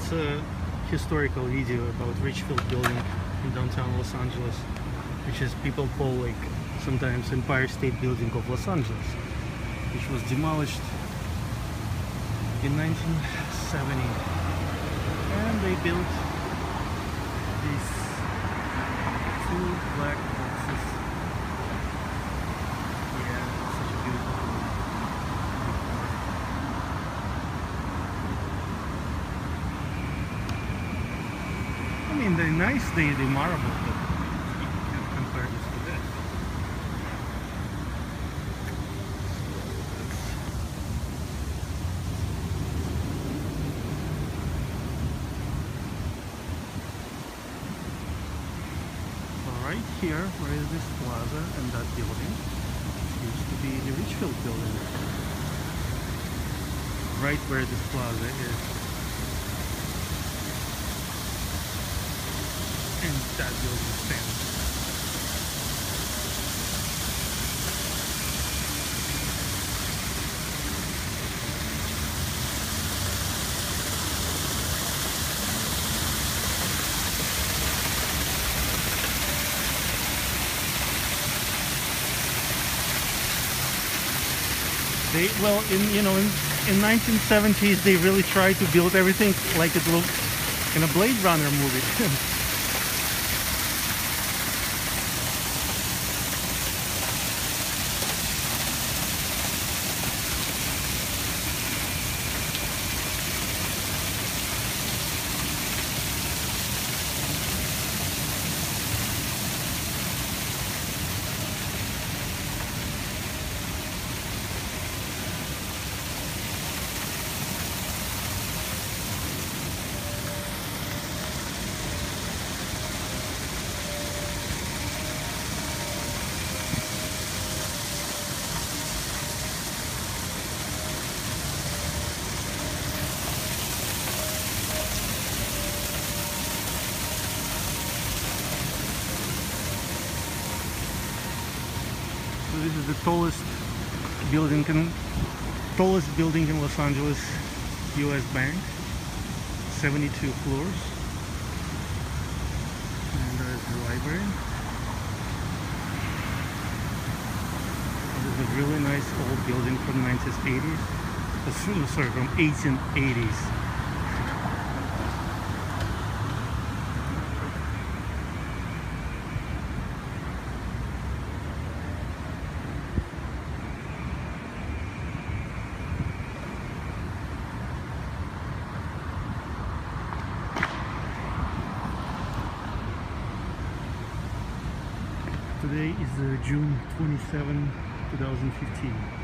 It's a historical video about Richfield Building in downtown Los Angeles, which is people call like sometimes Empire State Building of Los Angeles, which was demolished in 1970, and they built these two black mean, they're nice, they, they marble, but you can't compare this to this. So right here, where is this plaza and that building, used to be the Richfield building. Right where this plaza is. and that. They well in you know in, in 1970s they really tried to build everything like it looked in a Blade Runner movie. So this is the tallest building in tallest building in Los Angeles, U.S. Bank, 72 floors. And there's the library. This is a really nice old building from 1980s. Uh, so- Sorry, from 1880s. Today is uh, June 27, 2015.